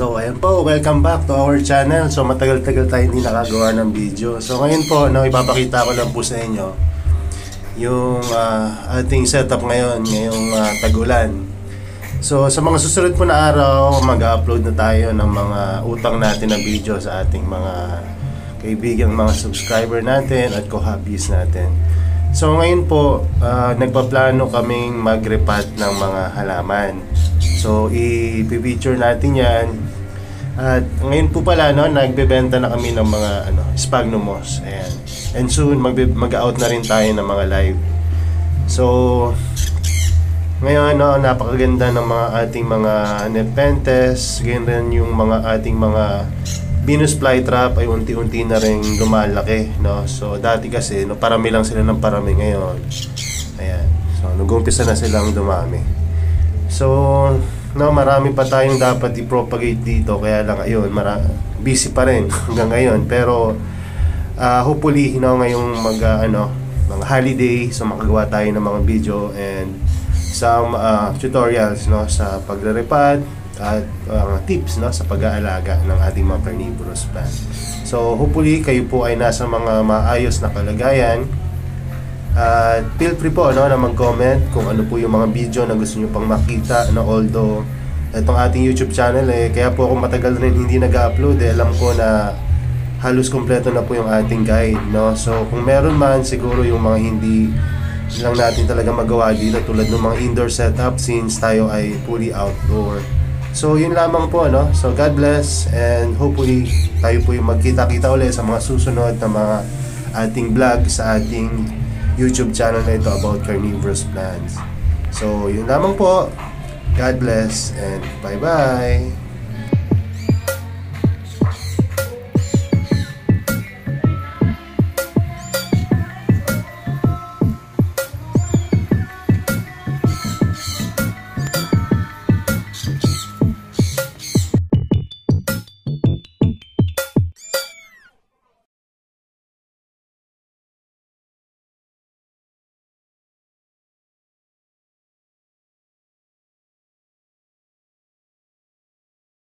So, ayan po, welcome back to our channel. So, matagal-tagal tayo hindi nakagawa ng video. So, ngayon po, no, ipapakita ko lang po sa inyo yung ah, ating setup ngayon, ngayong ah, tagulan. So, sa mga susunod po na araw, mag-upload na tayo ng mga utang natin na video sa ating mga kaibigang mga subscriber natin at co-hobbies natin. So, ngayon po, ah, nagpaplano kaming mag-repat ng mga halaman. So, i-feature natin yan. At ngayon po pala, no, nagbebenta na kami ng mga ano, sphagnum moss. Ayan. And soon, mag-out na rin tayo ng mga live. So, ngayon, no, napakaganda ng mga ating mga nepenthes. Ganyan rin yung mga ating mga Venus flytrap ay unti-unti na rin lumalaki. No? So, dati kasi, no, parami lang sila ng parami ngayon. Ayan. So, nag-umpisa na silang dumami. So, no, marami pa tayong dapat i-propagate dito. Kaya lang, ayun, mara- busy pa rin hanggang ngayon. Pero, uh, hopefully, you know, ngayong mag, uh, ano, mga holiday, so makagawa tayo ng mga video and some uh, tutorials no sa pagre-repad at uh, tips no sa pag-aalaga ng ating mga carnivorous plant. So hopefully kayo po ay nasa mga maayos na kalagayan. At feel free po no na mag-comment kung ano po yung mga video na gusto niyo pang makita no although itong ating YouTube channel eh kaya po ako matagal rin hindi nag-upload eh alam ko na halos kompleto na po yung ating guide no so kung meron man siguro yung mga hindi lang natin talaga magawa dito tulad ng mga indoor setup since tayo ay fully outdoor. So yun lamang po no. So God bless and hopefully tayo po yung magkita-kita ulit sa mga susunod na mga ating vlog sa ating YouTube channel na ito about carnivorous plants. So yun lamang po. God bless and bye-bye.